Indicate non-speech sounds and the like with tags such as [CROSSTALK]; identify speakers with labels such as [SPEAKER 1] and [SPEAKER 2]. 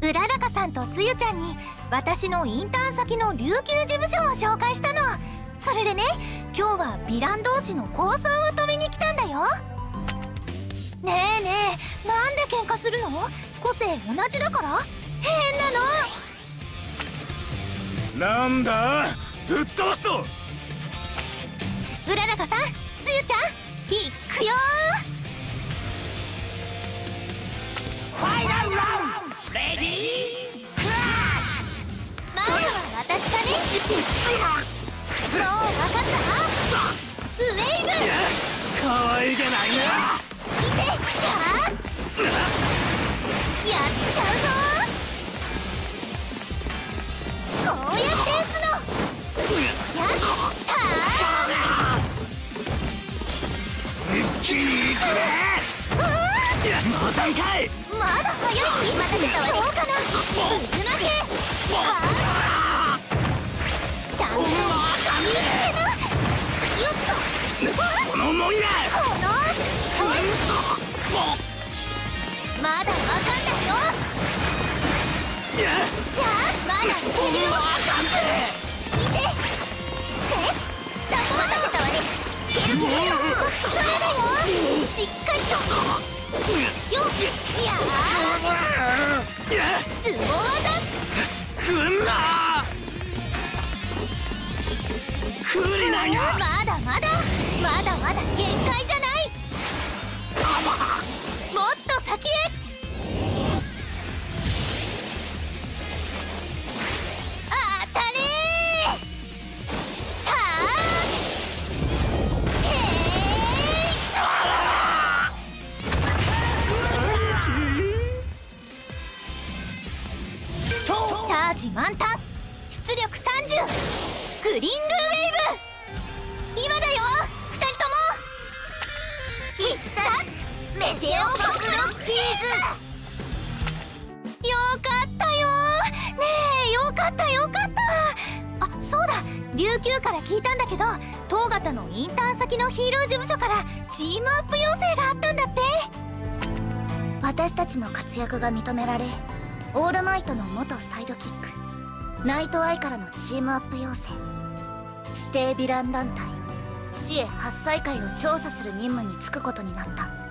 [SPEAKER 1] うららかさんとつゆちゃんに私のインターン先の琉球事務所を紹介したの。それでね今日はヴィラン同士の構想を止めに来たんだよ。ねえねえなんで喧嘩するの？個性同じだから？変
[SPEAKER 2] なの。なんだ？ぶっ飛ばすぞ。
[SPEAKER 1] うららかさんつゆちゃんいくよ
[SPEAKER 3] レディークラッシュ。
[SPEAKER 1] まずは私がね [LAUGHS] ー
[SPEAKER 2] い。
[SPEAKER 1] や
[SPEAKER 2] またかい
[SPEAKER 1] まだ早い待たせたわねどうかな渦投げはあちゃんと見つけなよっ
[SPEAKER 2] このもんや
[SPEAKER 1] このまだわかんないよ
[SPEAKER 2] や
[SPEAKER 1] まだいけるよ見て。せサポートせたわねいけるいけるよそれだよしっかりとまだまだまだまだ限界ジ満タン出力30グリングウェーブ。今だよ。二人とも。必殺。メテオパクロッキーズ。よかったよ。ねえよかったよかった。あそうだ。琉球から聞いたんだけど東型のインターン先のヒーロー事務所からチームアップ要請があったんだって。
[SPEAKER 4] 私たちの活躍が認められオールマイトの元サイドキック。ナイトアイからのチームアップ要請。指定ヴィラン団体。死へ8歳会を調査する任務に就くことになった。